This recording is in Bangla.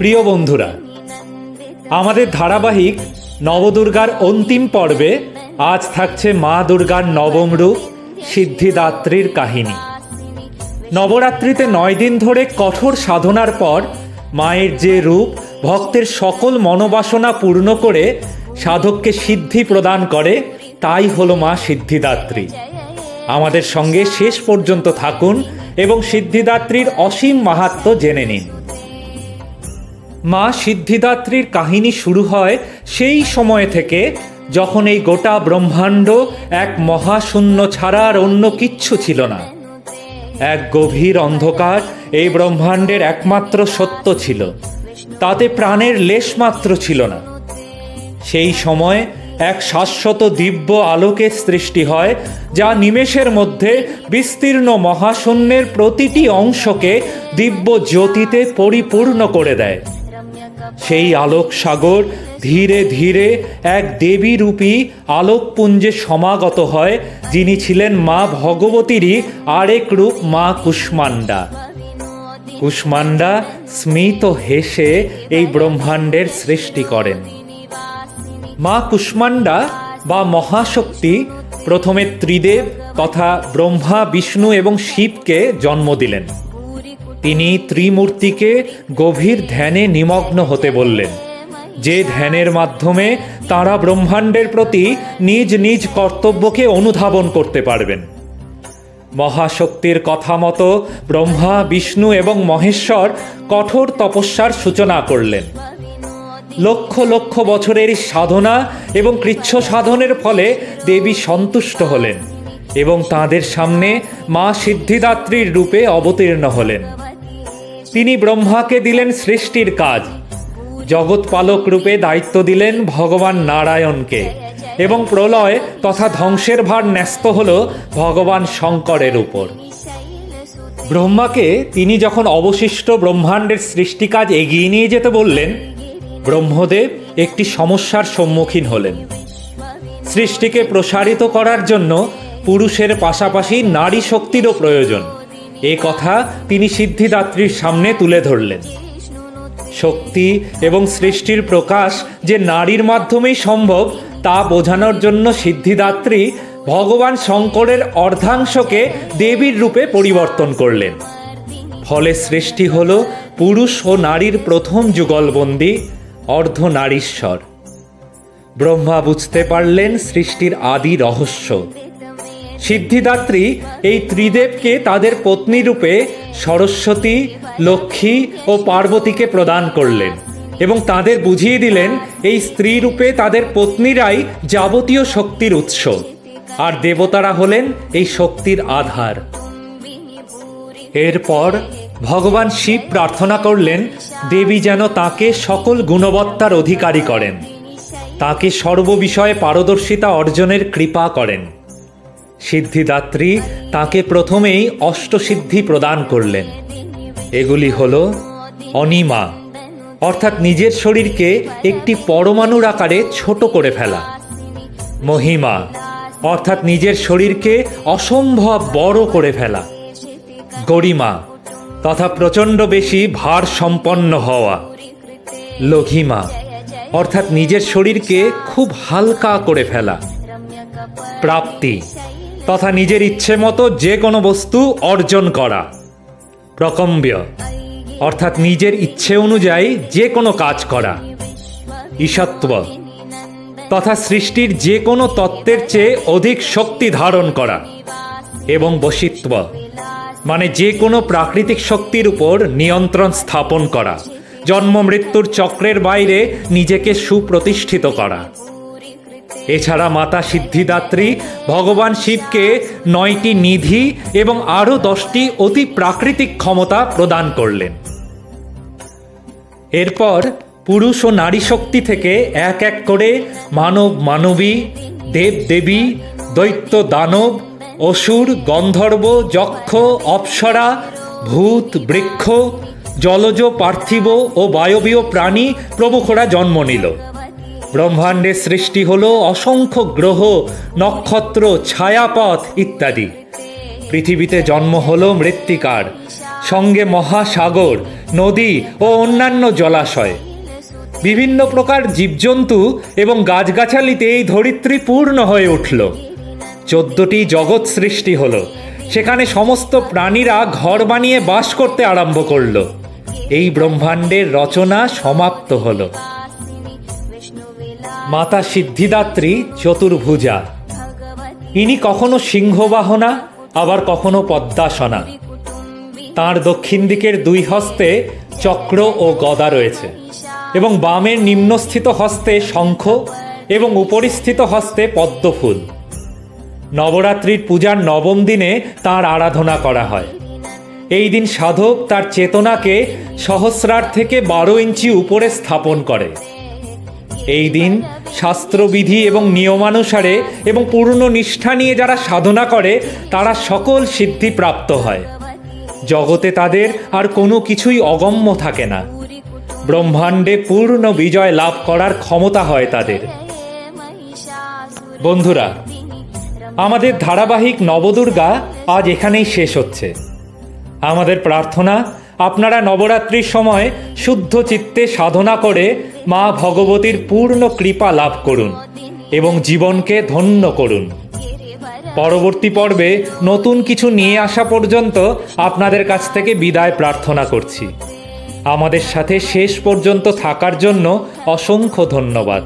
প্রিয় বন্ধুরা, আমাদের ধারাবাহিক নবদুর্গার অন্তিম পর্বে আজ থাকছে মা দুর্গার নবম রূপ, সিদ্ধিদাত্রীর কাহিনী। নবরাত্রিতে নয় দিন ধরে কঠোর সাধনার পর মায়ের যে রূপ, ভক্তের সকল মনোবাসনা পূর্ণ করে সাধককে সিদ্ধি প্রদান করে, তাই হলো মা সিদ্ধিদাত্রী। আমাদের সঙ্গে শেষ পর্যন্ত থাকুন এবং সিদ্ধিদাত্রীর অসীম মাহাত্ম জেনে নিন। মা সিদ্ধিদাত্রীর কাহিনী শুরু হয় সেই সময় থেকে যখন এই গোটা ব্রহ্মাণ্ড এক মহাশূন্য ছাড়া আর অন্য কিচ্ছু ছিল না। এক গভীর অন্ধকার এই ব্রহ্মাণ্ডের একমাত্র সত্য ছিল। তাতে প্রাণের লেশমাত্র ছিল না। সেই সময় এক শাশ্বত দিব্য আলোকের সৃষ্টি হয়, যা নিমেষের মধ্যে বিস্তীর্ণ মহাশূন্যের প্রতিটি অংশকে দিব্য জ্যোতিতে পরিপূর্ণ করে দেয়। সেই আলোক সাগর ধীরে ধীরে এক দেবী রূপী আলোকপুঞ্জে সমাগত হয়, যিনি ছিলেন মা ভগবতীরই আরেক রূপ, মা কুষ্মান্ডা কুষ্মান্ডা স্মিত হেসে এই ব্রহ্মাণ্ডের সৃষ্টি করেন। মা কুষ্মান্ডা বা মহাশক্তি প্রথমে ত্রিদেব তথা ব্রহ্মা, বিষ্ণু এবং শিবকে জন্ম দিলেন। তিনি ত্রিমূর্তিকে গভীর ধ্যানে নিমগ্ন হতে বললেন। যে ধ্যানের মাধ্যমে তারা ব্রহ্মাণ্ডের প্রতি নিজ নিজ কর্তব্যকে অনুধাবন করতে পারবেন। মহাশক্তির কথা মতো ব্রহ্মা, বিষ্ণু এবং মহেশ্বর কঠোর তপস্যার সূচনা করলেন। লক্ষ লক্ষ বছরের সাধনা এবং কৃচ্ছ সাধনের ফলে দেবী সন্তুষ্ট হলেন এবং তাদের সামনে মা সিদ্ধিদাত্রীর রূপে অবতীর্ণ হলেন। তিনি ব্রহ্মাকে দিলেন সৃষ্টির কাজ। জগৎপালক রূপে দায়িত্ব দিলেন ভগবান নারায়ণকে এবং প্রলয় তথা ধ্বংসের ভার ন্যস্ত হল ভগবান শঙ্করের উপর। ব্রহ্মাকে তিনি যখন অবশিষ্ট ব্রহ্মাণ্ডের সৃষ্টিকাজ এগিয়ে নিয়ে যেতে বললেন, ব্রহ্মদেব একটি সমস্যার সম্মুখীন হলেন। সৃষ্টিকে প্রসারিত করার জন্য পুরুষের পাশাপাশি নারী শক্তিরও প্রয়োজন। এ কথা তিনি সিদ্ধিদাত্রীর সামনে তুলে ধরলেন। শক্তি এবং সৃষ্টির প্রকাশ যে নারীর মাধ্যমেই সম্ভব, তা বোঝানোর জন্য সিদ্ধিদাত্রী ভগবান শঙ্করের অর্ধাংশকে দেবীর রূপে পরিবর্তন করলেন। ফলে সৃষ্টি হল পুরুষ ও নারীর প্রথম যুগলবন্দি অর্ধনারীশ্বর। ব্রহ্মা বুঝতে পারলেন সৃষ্টির আদি রহস্য। সিদ্ধিদাত্রী এই ত্রিদেবকে তাদের পত্নী রূপে সরস্বতী, লক্ষ্মী ও পার্বতীকে প্রদান করলেন এবং তাদের বুঝিয়ে দিলেন এই স্ত্রী রূপে তাদের পত্নীরাই যাবতীয় শক্তির উৎস। আর দেবতারা হলেন এই শক্তির আধার। এরপর ভগবান শিব প্রার্থনা করলেন, দেবী যেন তাকে সকল গুণবত্তার অধিকারী করেন। তাকে সর্ববিষয়ে পারদর্শিতা অর্জনের কৃপা করেন। সিদ্ধিদাত্রী তাকে প্রথমেই অষ্টসিদ্ধি প্রদান করলেন। এগুলি হল অনিমা, অর্থাৎ নিজের শরীরকে একটি পরমাণুর আকারে ছোট করে ফেলা। মহিমা, অর্থাৎ নিজের শরীরকে অসম্ভব বড় করে ফেলা। গরিমা, তথা প্রচণ্ড বেশি ভার সম্পন্ন হওয়া। লঘিমা, অর্থাৎ নিজের শরীরকে খুব হালকা করে ফেলা। প্রাপ্তি তথা নিজের ইচ্ছে মতো যে কোনো বস্তু অর্জন করা। প্রকম্ব্য, অর্থাৎ নিজের ইচ্ছে অনুযায়ী যে কোনো কাজ করা। ঈশত্ব তথা সৃষ্টির যে কোনো তত্ত্বের চেয়ে অধিক শক্তি ধারণ করা। এবং বসিত্ব মানে যে কোনো প্রাকৃতিক শক্তির উপর নিয়ন্ত্রণ স্থাপন করা। জন্ম মৃত্যুর চক্রের বাইরে নিজেকে সুপ্রতিষ্ঠিত করা। এছাড়া মাতা সিদ্ধিদাত্রী ভগবান শিবকে নয়টি নিধি এবং আরও দশটি অতি প্রাকৃতিক ক্ষমতা প্রদান করলেন। এরপর পুরুষ ও নারী শক্তি থেকে এক এক করে মানব মানবী দেব দেবী দৈত্য দানব, অসুর, গন্ধর্ব, যক্ষ, অপ্সরা, ভূত, বৃক্ষ, জলজ পার্থিব ও বায়বীয় প্রাণী প্রমুখরা জন্ম নিল। ব্রহ্মাণ্ডের সৃষ্টি হল অসংখ্য গ্রহ, নক্ষত্র, ছায়াপথ ইত্যাদি। পৃথিবীতে জন্ম হল মৃত্তিকার, সঙ্গে মহাসাগর, নদী ও অন্যান্য জলাশয়। বিভিন্ন প্রকার জীবজন্তু এবং গাছগাছালিতে এই ধরিত্রী পূর্ণ হয়ে উঠল। চোদ্দটি জগৎ সৃষ্টি হল। সেখানে সমস্ত প্রাণীরা ঘর বানিয়ে বাস করতে আরম্ভ করল। এই ব্রহ্মাণ্ডের রচনা সমাপ্ত হলো। মাতা সিদ্ধিদাত্রী চতুর্ভুজা। ইনি কখনো সিংহবাহনা, আবার কখনো পদ্মাসনা। তার দক্ষিণ দিকের দুই হস্তে চক্র ও গদা রয়েছে এবং বামের নিম্নস্থিত হস্তে শঙ্খ এবং উপরিস্থিত হস্তে পদ্মফুল। নবরাত্রির পূজার নবম দিনে তার আরাধনা করা হয়। এই দিন সাধক তার চেতনাকে সহস্রার থেকে বারো ইঞ্চি উপরে স্থাপন করে। এই দিন শাস্ত্রবিধি এবং নিয়মানুসারে এবং পূর্ণ নিষ্ঠা নিয়ে যারা সাধনা করে, তারা সকল সিদ্ধি প্রাপ্ত হয়। জগতে তাদের আর কোনো কিছুই অগম্য থাকে না। ব্রহ্মাণ্ডে পূর্ণ বিজয় লাভ করার ক্ষমতা হয় তাদের। বন্ধুরা, আমাদের ধারাবাহিক নবদুর্গা আজ এখানেই শেষ হচ্ছে। আমাদের প্রার্থনা, আপনারা নবরাত্রির সময় শুদ্ধ চিত্তে সাধনা করে মা ভগবতীর পূর্ণ কৃপা লাভ করুন এবং জীবনকে ধন্য করুন। পরবর্তী পর্বে নতুন কিছু নিয়ে আসা পর্যন্ত আপনাদের কাছ থেকে বিদায় প্রার্থনা করছি। আমাদের সাথে শেষ পর্যন্ত থাকার জন্য অসংখ্য ধন্যবাদ।